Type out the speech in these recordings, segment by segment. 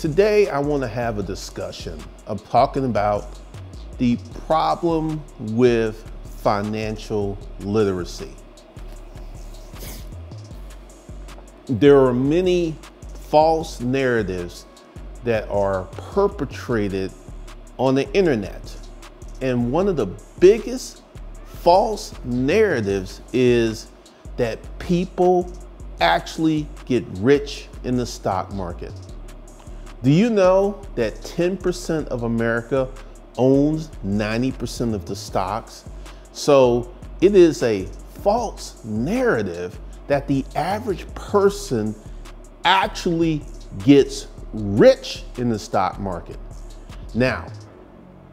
Today, I want to have a discussion of talking about the problem with financial literacy. There are many false narratives that are perpetrated on the internet. And one of the biggest false narratives is that people actually get rich in the stock market. Do you know that 10% of America owns 90% of the stocks? So it is a false narrative that the average person actually gets rich in the stock market. Now,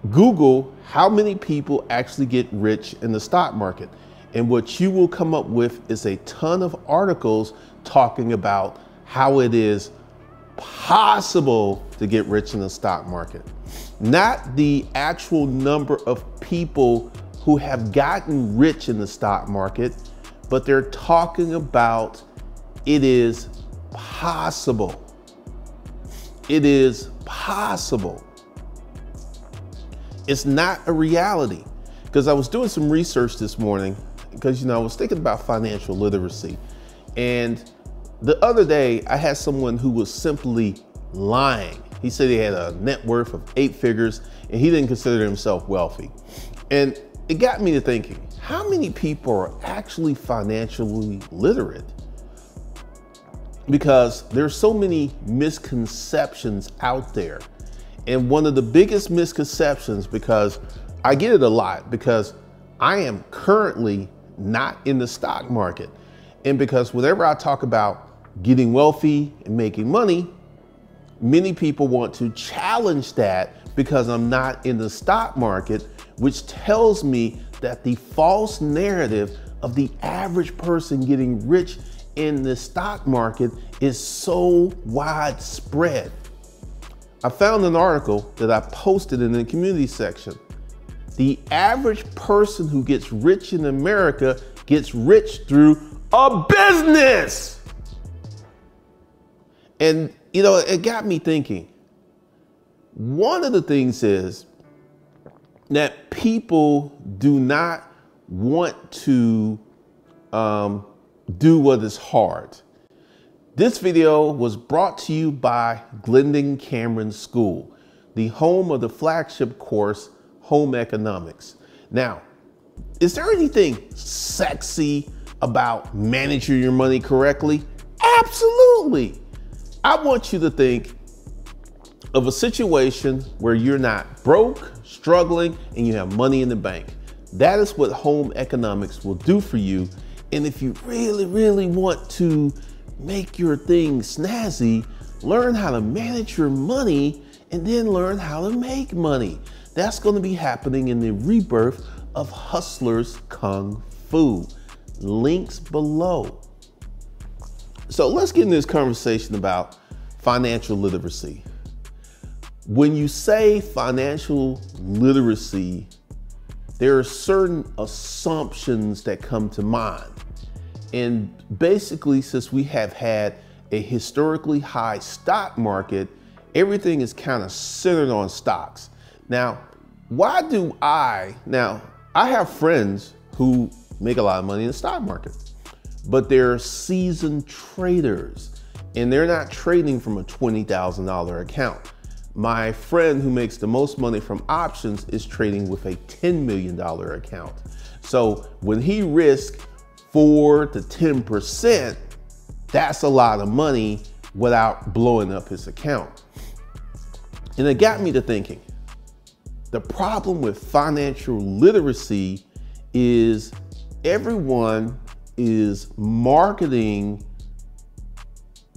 Google how many people actually get rich in the stock market. And what you will come up with is a ton of articles talking about how it is possible to get rich in the stock market. Not the actual number of people who have gotten rich in the stock market, but they're talking about it is possible. It is possible. It's not a reality. Because I was doing some research this morning, because you know, I was thinking about financial literacy. And the other day, I had someone who was simply lying. He said he had a net worth of eight figures and he didn't consider himself wealthy. And it got me to thinking how many people are actually financially literate? Because there's so many misconceptions out there. And one of the biggest misconceptions, because I get it a lot, because I am currently not in the stock market. And because whenever I talk about getting wealthy and making money, many people want to challenge that because I'm not in the stock market, which tells me that the false narrative of the average person getting rich in the stock market is so widespread. I found an article that I posted in the community section. The average person who gets rich in America gets rich through a business. And, you know, it got me thinking. One of the things is that people do not want to um, do what is hard. This video was brought to you by Glendon Cameron School, the home of the flagship course, Home Economics. Now, is there anything sexy about managing your money correctly? Absolutely. I want you to think of a situation where you're not broke, struggling, and you have money in the bank. That is what home economics will do for you. And if you really, really want to make your thing snazzy, learn how to manage your money and then learn how to make money. That's going to be happening in the rebirth of Hustlers Kung Fu. Links below. So let's get in this conversation about financial literacy. When you say financial literacy, there are certain assumptions that come to mind. And basically, since we have had a historically high stock market, everything is kind of centered on stocks. Now, why do I, now, I have friends who make a lot of money in the stock market but they're seasoned traders and they're not trading from a $20,000 account. My friend who makes the most money from options is trading with a $10 million account. So when he risks four to 10%, that's a lot of money without blowing up his account. And it got me to thinking, the problem with financial literacy is everyone is marketing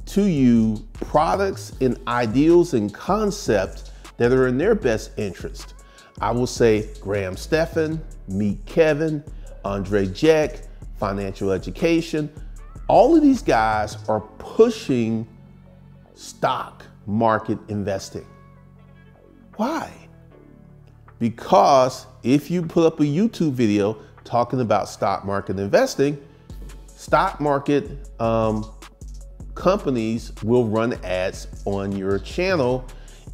to you products and ideals and concepts that are in their best interest. I will say Graham Stephan, Meet Kevin, Andrei Jikh, Financial Education. All of these guys are pushing stock market investing. Why? Because if you put up a YouTube video talking about stock market investing, stock market um, companies will run ads on your channel,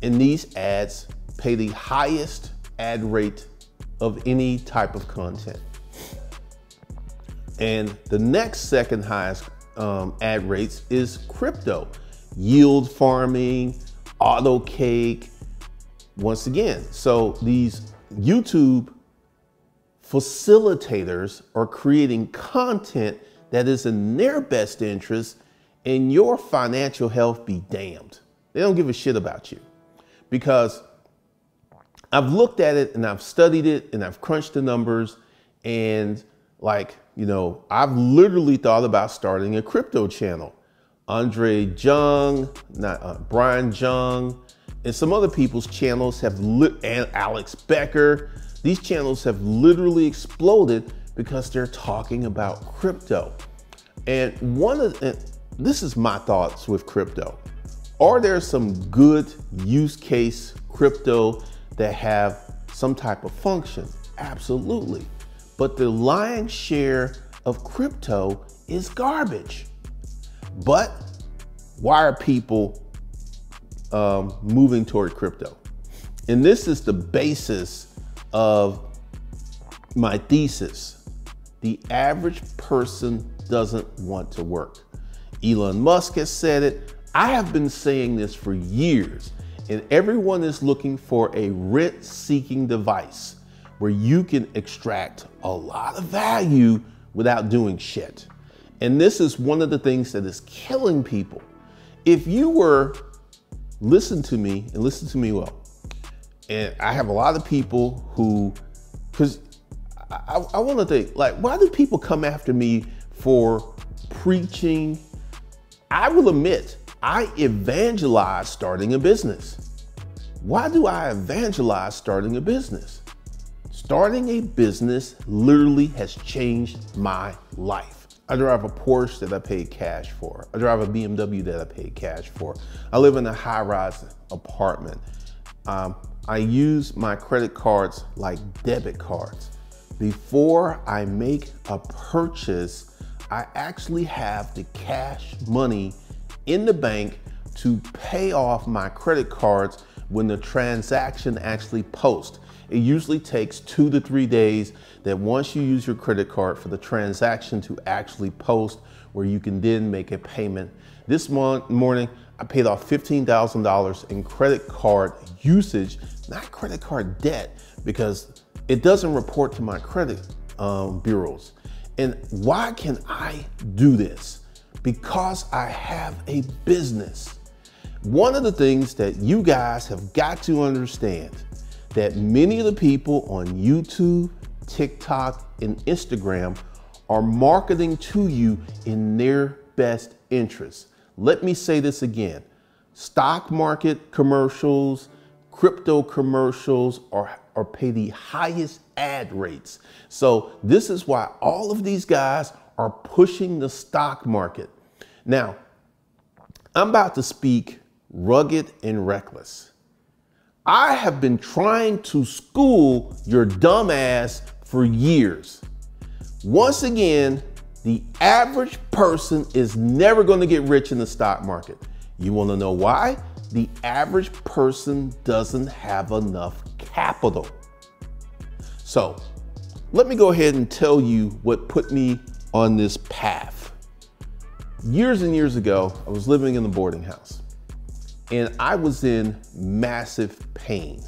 and these ads pay the highest ad rate of any type of content. And the next second highest um, ad rates is crypto, yield farming, auto cake. Once again, so these YouTube facilitators are creating content that is in their best interest and your financial health be damned. They don't give a shit about you because I've looked at it and I've studied it and I've crunched the numbers and like, you know, I've literally thought about starting a crypto channel. Andre Jung, not uh, Brian Jung, and some other people's channels have lit, and Alex Becker. These channels have literally exploded because they're talking about crypto. And one of this is my thoughts with crypto. Are there some good use case crypto that have some type of function? Absolutely. But the lion's share of crypto is garbage. But why are people um, moving toward crypto? And this is the basis of my thesis. The average person doesn't want to work. Elon Musk has said it. I have been saying this for years, and everyone is looking for a rent seeking device where you can extract a lot of value without doing shit. And this is one of the things that is killing people. If you were, listen to me and listen to me well. And I have a lot of people who, because I, I, want to think, like, why do people come after me for preaching? I will admit, I evangelize starting a business. Why do I evangelize starting a business? Starting a business literally has changed my life. I drive a Porsche that I paid cash for. I drive a BMW that I paid cash for. I live in a high rise apartment. Um, I use my credit cards like debit cards. Before I make a purchase, I actually have the cash money in the bank to pay off my credit cards when the transaction actually posts. It usually takes two to three days that once you use your credit card for the transaction to actually post where you can then make a payment. This morning, I paid off $15,000 in credit card usage, not credit card debt, because it doesn't report to my credit um, bureaus. And why can I do this? Because I have a business. One of the things that you guys have got to understand that many of the people on YouTube, TikTok, and Instagram are marketing to you in their best interest. Let me say this again. Stock market commercials, crypto commercials are, are pay the highest ad rates. So this is why all of these guys are pushing the stock market. Now, I'm about to speak rugged and reckless. I have been trying to school your dumb ass for years. Once again, the average person is never going to get rich in the stock market. You want to know why? The average person doesn't have enough capital. So, let me go ahead and tell you what put me on this path. Years and years ago, I was living in the boarding house and I was in massive pain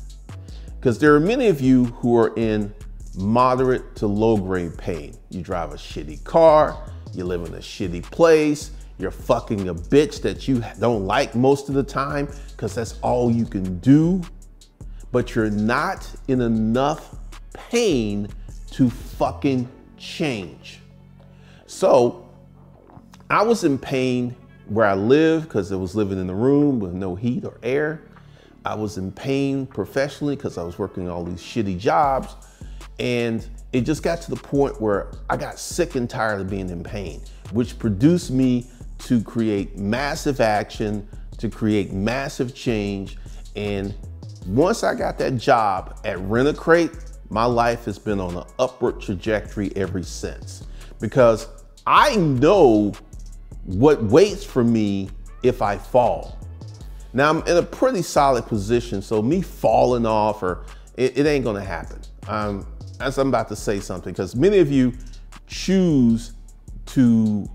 because there are many of you who are in moderate to low grade pain. You drive a shitty car, you live in a shitty place, you're fucking a bitch that you don't like most of the time because that's all you can do, but you're not in enough pain to fucking change. So I was in pain where I live because I was living in a room with no heat or air. I was in pain professionally because I was working all these shitty jobs. And it just got to the point where I got sick and tired of being in pain, which produced me to create massive action, to create massive change. And once I got that job at Rent a Crate, my life has been on an upward trajectory ever since because I know what waits for me if I fall. Now I'm in a pretty solid position, so me falling off or it, it ain't gonna happen. Um, as I'm about to say something, because many of you choose to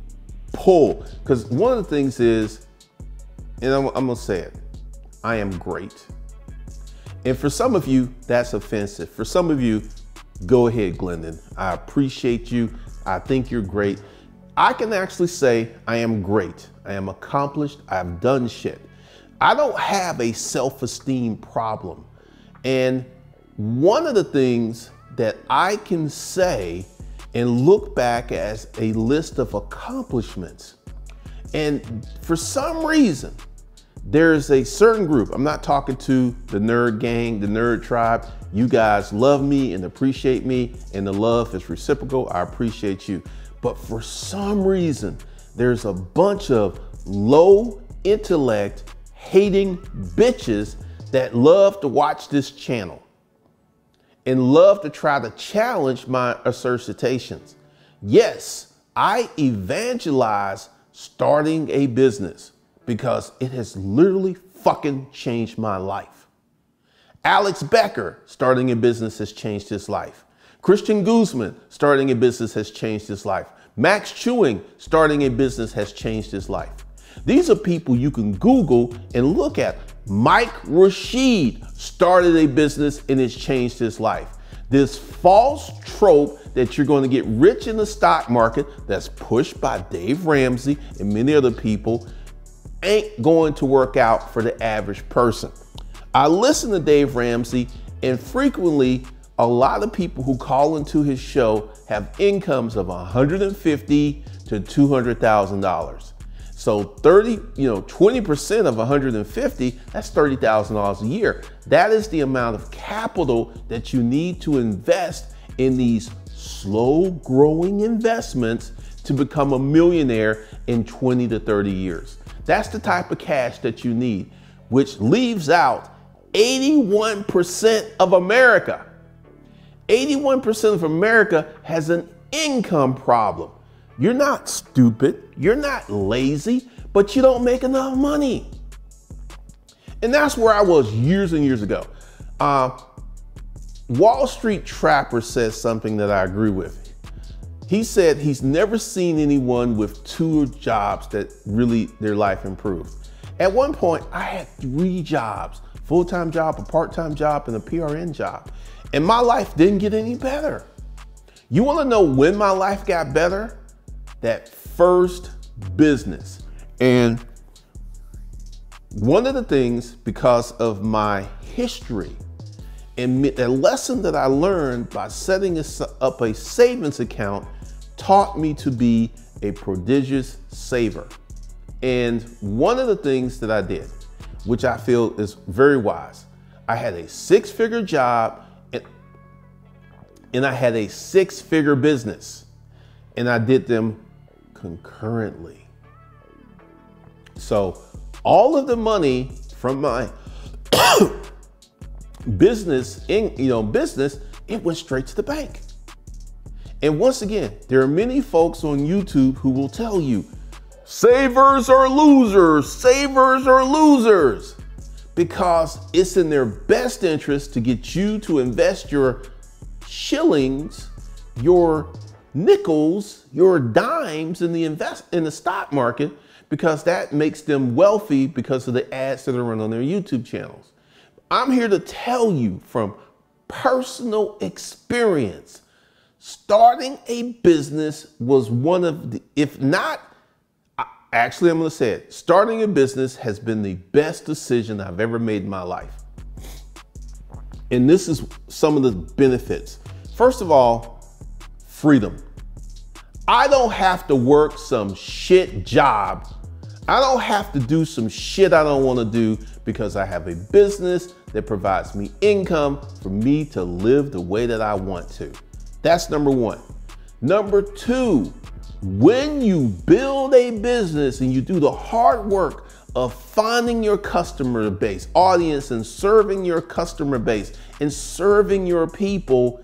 pull. Because one of the things is, and I'm, I'm gonna say it, I am great. And for some of you, that's offensive. For some of you, go ahead, Glendon. I appreciate you. I think you're great. I can actually say I am great. I am accomplished. I've done shit. I don't have a self esteem problem. And one of the things that I can say and look back as a list of accomplishments. And for some reason, there's a certain group, I'm not talking to the nerd gang, the nerd tribe. You guys love me and appreciate me, and the love is reciprocal. I appreciate you. But for some reason, there's a bunch of low intellect, hating bitches that love to watch this channel and love to try to challenge my assertions. Yes, I evangelize starting a business because it has literally fucking changed my life. Alex Becker starting a business has changed his life. Christian Guzman starting a business has changed his life. Max Chewing starting a business has changed his life. These are people you can Google and look at. Mike Rashid started a business and it's changed his life. This false trope that you're going to get rich in the stock market that's pushed by Dave Ramsey and many other people ain't going to work out for the average person. I listen to Dave Ramsey and frequently a lot of people who call into his show have incomes of 150 to $200,000. So 30, you know, 20% of 150, that's $30,000 a year. That is the amount of capital that you need to invest in these slow growing investments to become a millionaire in 20 to 30 years. That's the type of cash that you need, which leaves out 81% of America. 81% of America has an income problem. You're not stupid, you're not lazy, but you don't make enough money. And that's where I was years and years ago. Uh, Wall Street Trapper says something that I agree with. He said he's never seen anyone with two jobs that really their life improved. At one point, I had three jobs full time job, a part time job, and a PRN job. And my life didn't get any better. You wanna know when my life got better? That first business. And one of the things, because of my history and the lesson that I learned by setting up a savings account taught me to be a prodigious saver. And one of the things that I did, which I feel is very wise, I had a six figure job and, and I had a six figure business. And I did them concurrently. So all of the money from my business in you know business, it went straight to the bank. And once again, there are many folks on YouTube who will tell you, savers are losers, savers are losers, because it's in their best interest to get you to invest your shillings, your nickels, your dimes in the invest in the stock market because that makes them wealthy because of the ads that are run on their YouTube channels. I'm here to tell you from personal experience, starting a business was one of the, if not, actually, I'm going to say it, starting a business has been the best decision I've ever made in my life. And this is some of the benefits. First of all, freedom. I don't have to work some shit job. I don't have to do some shit I don't want to do because I have a business that provides me income for me to live the way that I want to. That's number one. Number two, when you build a business and you do the hard work of finding your customer base, audience, and serving your customer base and serving your people,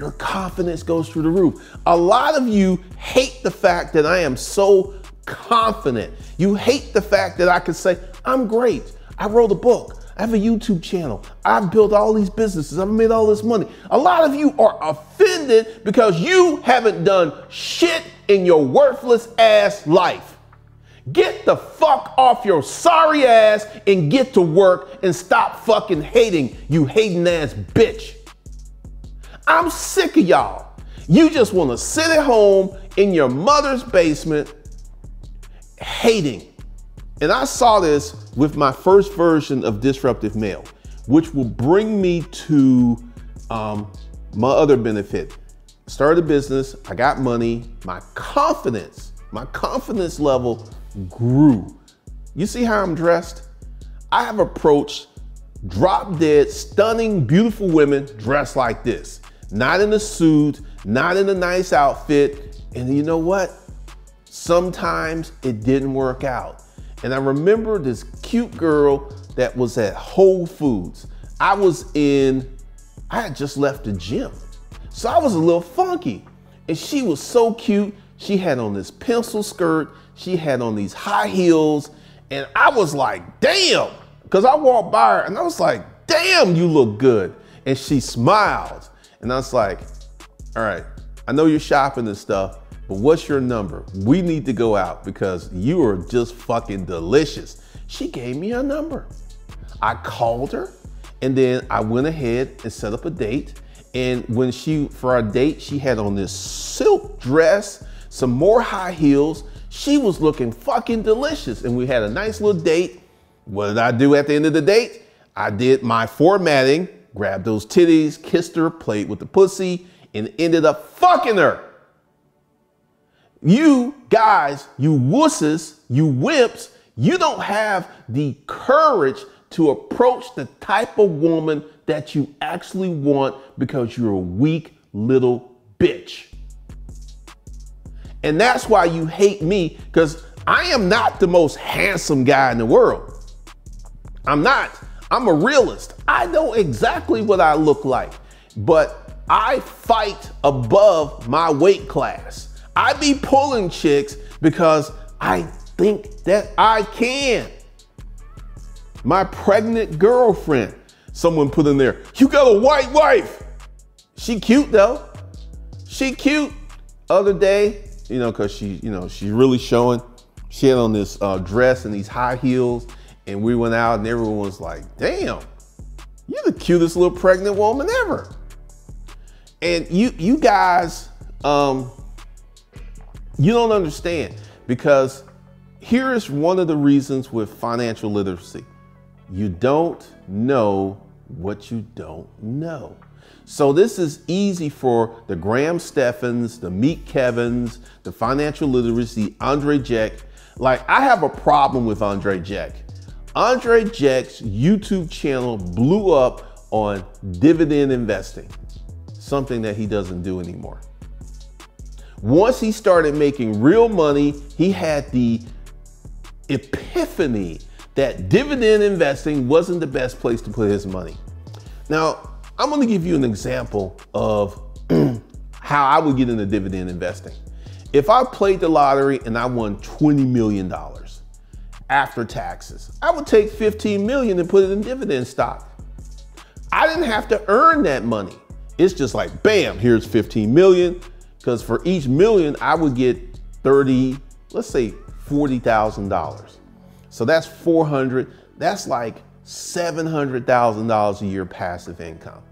your confidence goes through the roof. A lot of you hate the fact that I am so confident. You hate the fact that I can say, I'm great. I wrote a book. I have a YouTube channel. I've built all these businesses. I've made all this money. A lot of you are offended because you haven't done shit in your worthless ass life. Get the fuck off your sorry ass and get to work and stop fucking hating, you hating ass bitch. I'm sick of y'all. You just want to sit at home in your mother's basement hating. And I saw this with my first version of Disruptive Mail, which will bring me to um, my other benefit. Started a business, I got money, my confidence, my confidence level grew. You see how I'm dressed? I have approached drop dead, stunning, beautiful women dressed like this. Not in a suit, not in a nice outfit. And you know what? Sometimes it didn't work out. And I remember this cute girl that was at Whole Foods. I was in, I had just left the gym. So I was a little funky. And she was so cute. She had on this pencil skirt, she had on these high heels. And I was like, damn. Because I walked by her and I was like, damn, you look good. And she smiled. And I was like, all right, I know you're shopping and stuff, but what's your number? We need to go out because you are just fucking delicious. She gave me a number. I called her and then I went ahead and set up a date. And when she, for our date, she had on this silk dress, some more high heels. She was looking fucking delicious. And we had a nice little date. What did I do at the end of the date? I did my formatting, grabbed those titties, kissed her, played with the pussy, and ended up fucking her. You guys, you wusses, you wimps, you don't have the courage to approach the type of woman that you actually want because you're a weak little bitch. And that's why you hate me because I am not the most handsome guy in the world. I'm not. I'm a realist. I know exactly what I look like, but I fight above my weight class. I be pulling chicks because I think that I can. My pregnant girlfriend, someone put in there, you got a white wife. She cute though. She cute. Other day, you know, cause she, you know, she's really showing. She had on this uh, dress and these high heels, and we went out, and everyone was like, "Damn, you're the cutest little pregnant woman ever." And you, you guys, um, you don't understand because here is one of the reasons with financial literacy you don't know what you don't know. So this is easy for the Graham Stephans, the Meet Kevins, the financial literacy, Andrei Jikh. Like I have a problem with Andrei Jikh. Andrei Jikh's YouTube channel blew up on dividend investing, something that he doesn't do anymore. Once he started making real money, he had the epiphany that dividend investing wasn't the best place to put his money. Now, I'm gonna give you an example of how I would get into dividend investing. If I played the lottery and I won $20 million after taxes, I would take 15 million and put it in dividend stock. I didn't have to earn that money. It's just like, bam, here's 15 million. Because for each million, I would get 30, let's say $40,000. So that's 400, that's like $700,000 a year passive income.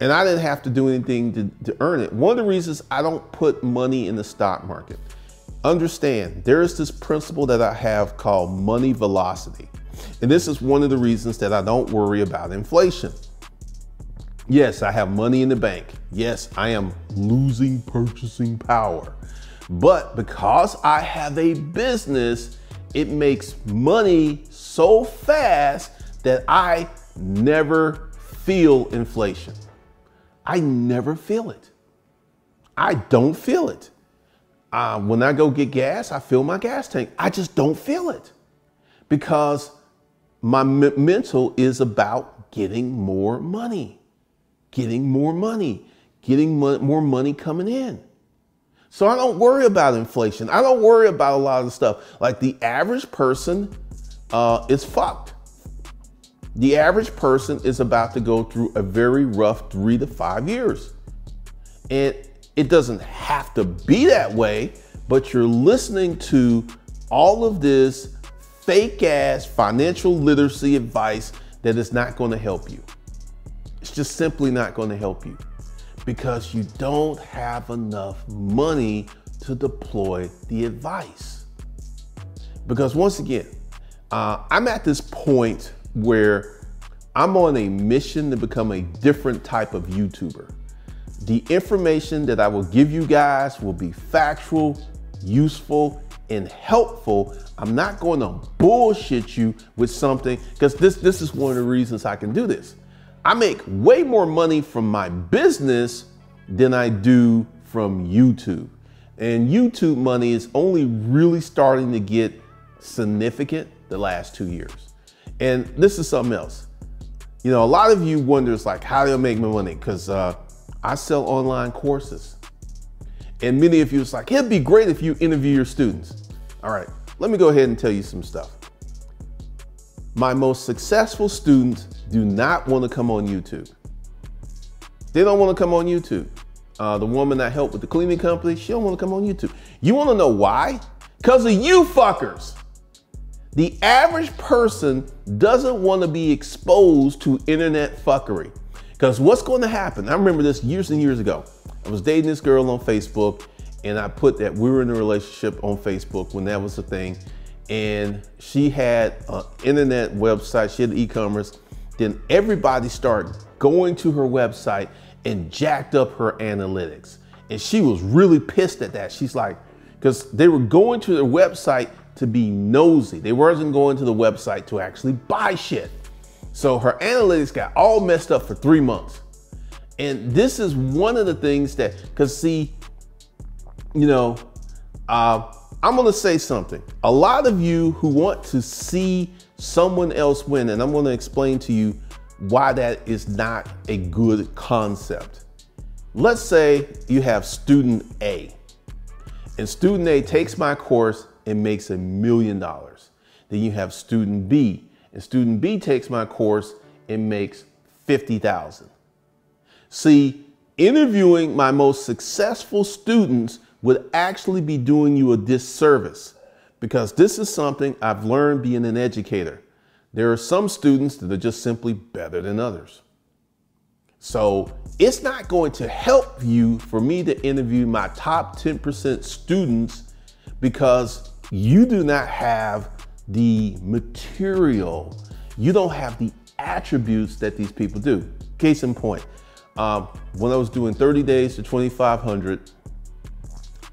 And I didn't have to do anything to, to earn it. One of the reasons I don't put money in the stock market, understand there is this principle that I have called money velocity. And this is one of the reasons that I don't worry about inflation. Yes, I have money in the bank. Yes, I am losing purchasing power. But because I have a business, it makes money so fast that I never feel inflation. I never feel it. I don't feel it. Uh, when I go get gas, I fill my gas tank. I just don't feel it because my mental is about getting more money getting more money, getting mo more money coming in. So I don't worry about inflation. I don't worry about a lot of stuff. Like the average person uh, is fucked. The average person is about to go through a very rough three to five years. And it doesn't have to be that way, but you're listening to all of this fake ass financial literacy advice that is not going to help you. It's just simply not going to help you because you don't have enough money to deploy the advice. Because once again, uh, I'm at this point where I'm on a mission to become a different type of YouTuber. The information that I will give you guys will be factual, useful, and helpful. I'm not going to bullshit you with something because this, this is one of the reasons I can do this. I make way more money from my business than I do from YouTube. And YouTube money is only really starting to get significant the last two years. And this is something else. You know, a lot of you wonders like, how do I make my money? Because uh, I sell online courses. And many of you it's like, it'd be great if you interview your students. All right, let me go ahead and tell you some stuff. My most successful students do not want to come on YouTube. They don't want to come on YouTube. Uh, the woman that helped with the cleaning company, she don't want to come on YouTube. You want to know why? Because of you fuckers. The average person doesn't want to be exposed to internet fuckery. Because what's going to happen? I remember this years and years ago. I was dating this girl on Facebook and I put that we were in a relationship on Facebook when that was a thing. And she had an internet website, she had e-commerce. Then everybody started going to her website and jacked up her analytics. And she was really pissed at that. She's like, because they were going to their website to be nosy. They wasn't going to the website to actually buy shit. So her analytics got all messed up for three months. And this is one of the things that, because see, you know, uh, I'm gonna say something. A lot of you who want to see someone else win, and I'm gonna explain to you why that is not a good concept. Let's say you have student A, and student A takes my course and makes a million dollars. Then you have student B, and student B takes my course and makes 50,000. See, interviewing my most successful students would actually be doing you a disservice because this is something I've learned being an educator. There are some students that are just simply better than others. So it's not going to help you for me to interview my top 10% students because you do not have the material, you don't have the attributes that these people do. Case in point, um, when I was doing 30 days to 2,500,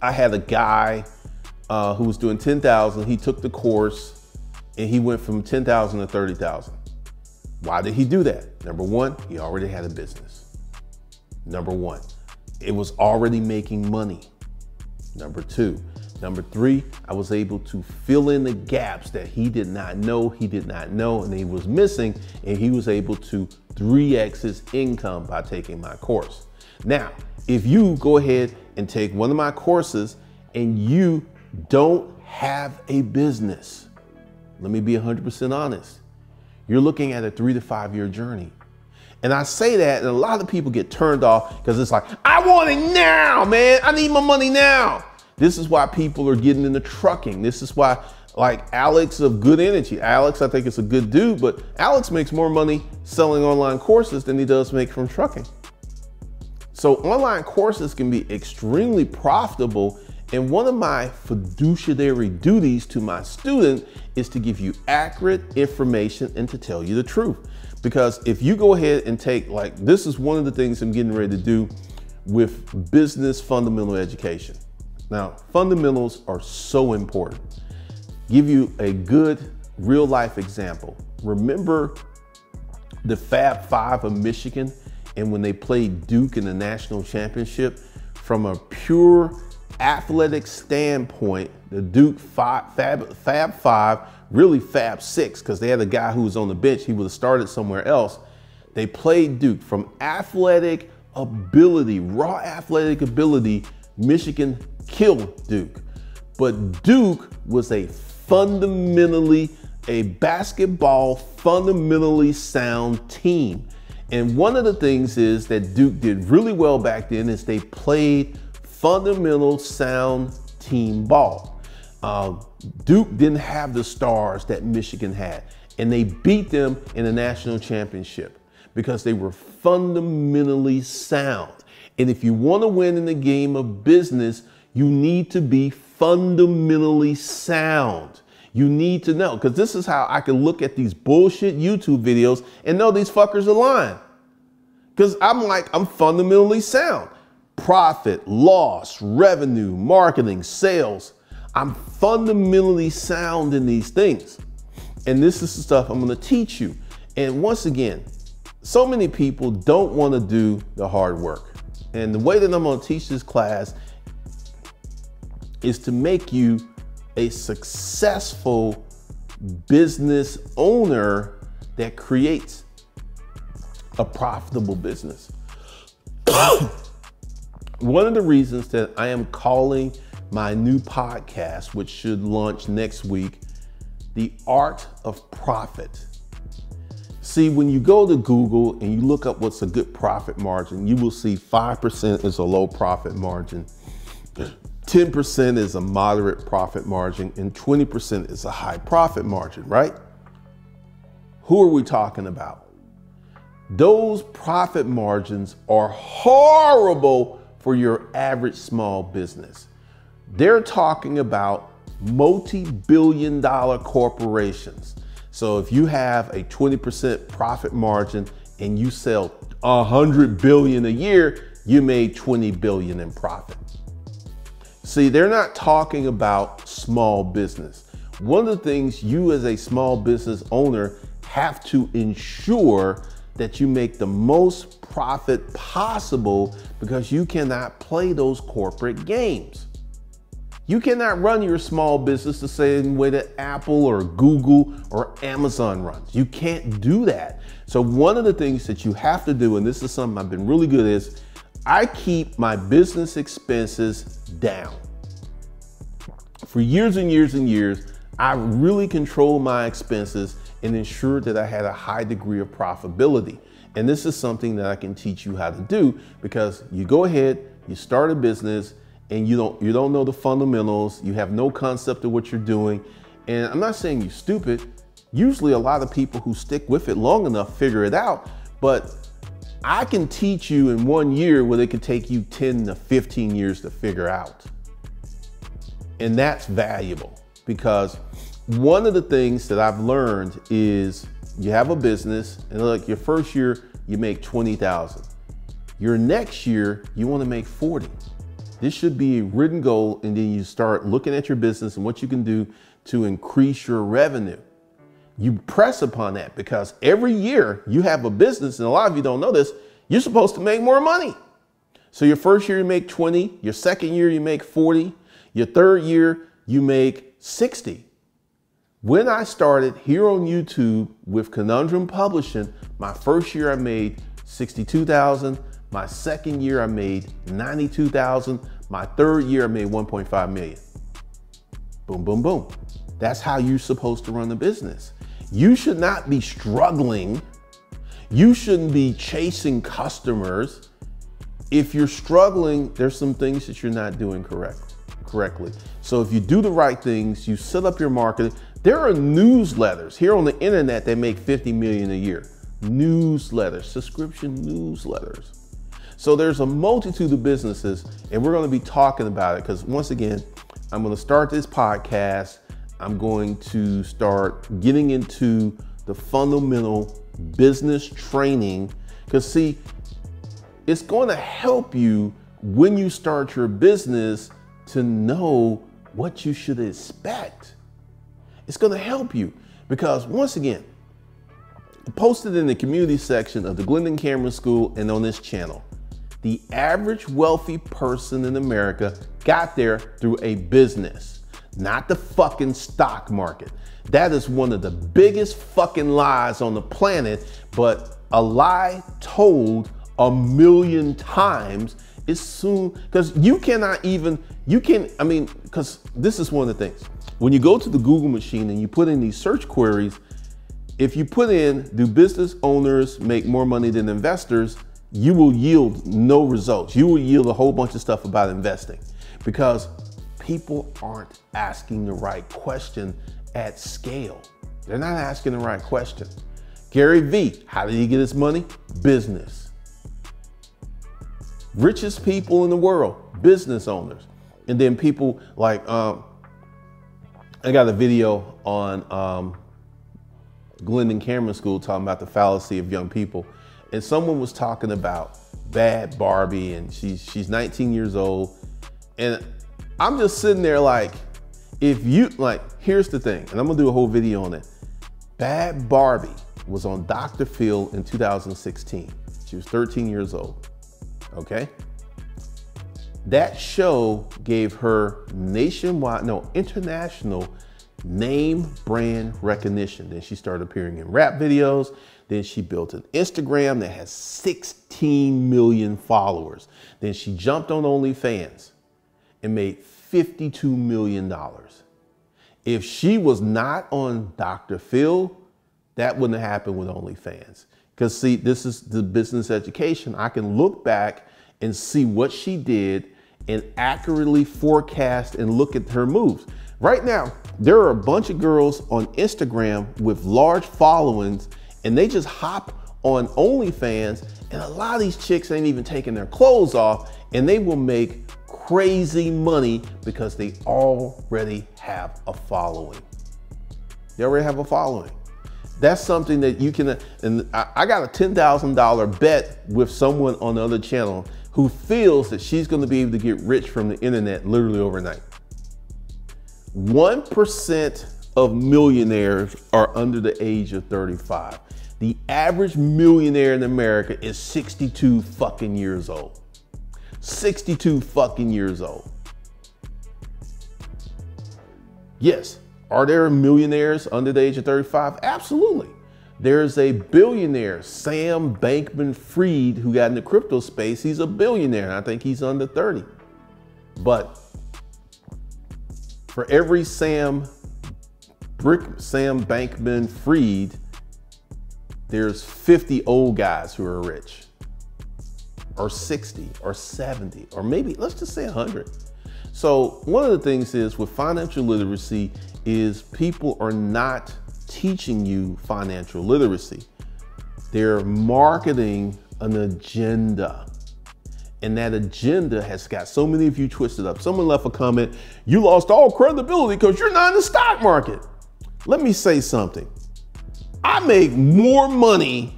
I had a guy uh, who was doing 10,000. He took the course and he went from 10,000 to 30,000. Why did he do that? Number one, he already had a business. Number one, it was already making money. Number two, Number three, I was able to fill in the gaps that he did not know, he did not know, and he was missing, and he was able to 3x his income by taking my course. Now, if you go ahead and take one of my courses and you don't have a business, let me be 100% honest, you're looking at a three to five year journey. And I say that, and a lot of people get turned off because it's like, I want it now, man. I need my money now. This is why people are getting into trucking. This is why, like Alex of Good Energy. Alex, I think, is a good dude, but Alex makes more money selling online courses than he does make from trucking. So online courses can be extremely profitable. And one of my fiduciary duties to my student is to give you accurate information and to tell you the truth. Because if you go ahead and take, like, this is one of the things I'm getting ready to do with business fundamental education. Now, fundamentals are so important. Give you a good real life example. Remember the Fab Five of Michigan and when they played Duke in the national championship? From a pure athletic standpoint, the Duke five, Fab, Fab Five, really Fab Six, because they had a guy who was on the bench, he would have started somewhere else. They played Duke from athletic ability, raw athletic ability Michigan killed Duke. But Duke was a fundamentally, a basketball fundamentally sound team. And one of the things is that Duke did really well back then is they played fundamental sound team ball. Uh, Duke didn't have the stars that Michigan had, and they beat them in the national championship because they were fundamentally sound. And if you want to win in the game of business, you need to be fundamentally sound. You need to know because this is how I can look at these bullshit YouTube videos and know these fuckers are lying. Because I'm like, I'm fundamentally sound. Profit, loss, revenue, marketing, sales. I'm fundamentally sound in these things. And this is the stuff I'm going to teach you. And once again, so many people don't want to do the hard work. And the way that I'm to teach this class is to make you a successful business owner that creates a profitable business. One of the reasons that I am calling my new podcast, which should launch next week, The Art of Profit. See, when you go to Google and you look up what's a good profit margin, you will see 5% is a low profit margin. 10% is a moderate profit margin and 20% is a high profit margin, right? Who are we talking about? Those profit margins are horrible for your average small business. They're talking about multi billion dollar corporations. So if you have a 20% profit margin and you sell 100 billion a year, you made 20 billion in profit. See, they're not talking about small business. One of the things you as a small business owner have to ensure that you make the most profit possible because you cannot play those corporate games. You cannot run your small business the same way that Apple or Google or Amazon runs. You can't do that. So one of the things that you have to do, and this is something I've been really good at, is I keep my business expenses down. For years and years and years, I really controlled my expenses and ensured that I had a high degree of profitability. And this is something that I can teach you how to do because you go ahead, you start a business, and you don't you don't know the fundamentals, you have no concept of what you're doing. And I'm not saying you're stupid. Usually a lot of people who stick with it long enough figure it out, but I can teach you in one year what it could take you 10 to 15 years to figure out. And that's valuable because one of the things that I've learned is you have a business and look, your first year you make 20,000. Your next year you want to make 40. This should be a written goal and then you start looking at your business and what you can do to increase your revenue you press upon that because every year you have a business, and a lot of you don't know this, you're supposed to make more money. So your first year you make 20, your second year you make 40, your third year you make 60. When I started here on YouTube with Conundrum Publishing, my first year I made 62,000, my second year I made 92,000, my third year I made 1.5 million. Boom, boom, boom. That's how you're supposed to run the business. You should not be struggling. You shouldn't be chasing customers. If you're struggling, there's some things that you're not doing correct, correctly. So if you do the right things, you set up your marketing. There are newsletters here on the internet that make 50 million a year. Newsletters, subscription newsletters. So there's a multitude of businesses, and we're going to be talking about it because once again, I'm going to start this podcast I'm going to start getting into the fundamental business training because see, it's going to help you when you start your business to know what you should expect. It's going to help you because once again, posted in the community section of the Glendon Cameron School and on this channel, the average wealthy person in America got there through a business not the fucking stock market. That is one of the biggest fucking lies on the planet, but a lie told a million times is soon because you cannot even you can. I mean, because this is one of the things when you go to the Google machine and you put in these search queries. If you put in, do business owners make more money than investors? You will yield no results. You will yield a whole bunch of stuff about investing because people aren't asking the right question at scale. They're not asking the right question. Gary Vee, how did he get his money? Business. Richest people in the world, business owners. And then people like, um, I got a video on um, Glendon Cameron School talking about the fallacy of young people. And someone was talking about bad Barbie and she's, she's 19 years old. And I'm just sitting there like, if you, like, here's the thing, and I'm gonna do a whole video on it. Bad Barbie was on Dr. Phil in 2016. She was 13 years old, okay? That show gave her nationwide, no, international name brand recognition. Then she started appearing in rap videos. Then she built an Instagram that has 16 million followers. Then she jumped on OnlyFans and made $52 million. If she was not on Dr. Phil, that wouldn't have happened with OnlyFans. Because see, this is the business education. I can look back and see what she did and accurately forecast and look at her moves. Right now, there are a bunch of girls on Instagram with large followings and they just hop on OnlyFans and a lot of these chicks ain't even taking their clothes off and they will make crazy money because they already have a following. They already have a following. That's something that you can, and I got a $10,000 bet with someone on the other channel who feels that she's gonna be able to get rich from the internet literally overnight. 1% of millionaires are under the age of 35. The average millionaire in America is 62 fucking years old. 62 fucking years old. Yes, are there millionaires under the age of 35? Absolutely. There's a billionaire, Sam Bankman Fried, who got in the crypto space. He's a billionaire. I think he's under 30. But for every Sam Brick Sam Bankman Fried, there's 50 old guys who are rich, or 60, or 70, or maybe let's just say 100. So one of the things is with financial literacy is people are not teaching you financial literacy. They're marketing an agenda. And that agenda has got so many of you twisted up. Someone left a comment, you lost all credibility because you're not in the stock market. Let me say something. I make more money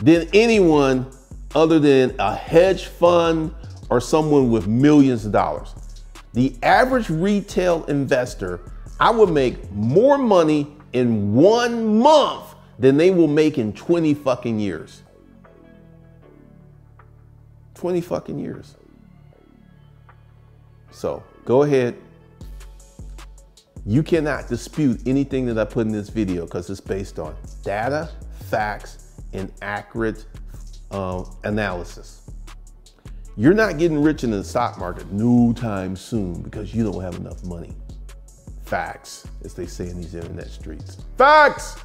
than anyone other than a hedge fund or someone with millions of dollars. The average retail investor, I would make more money in one month than they will make in 20 fucking years. 20 fucking years. So go ahead. You cannot dispute anything that I put in this video because it's based on data, facts, and accurate uh, analysis. You're not getting rich in the stock market no time soon because you don't have enough money. Facts, as they say in these internet streets. Facts!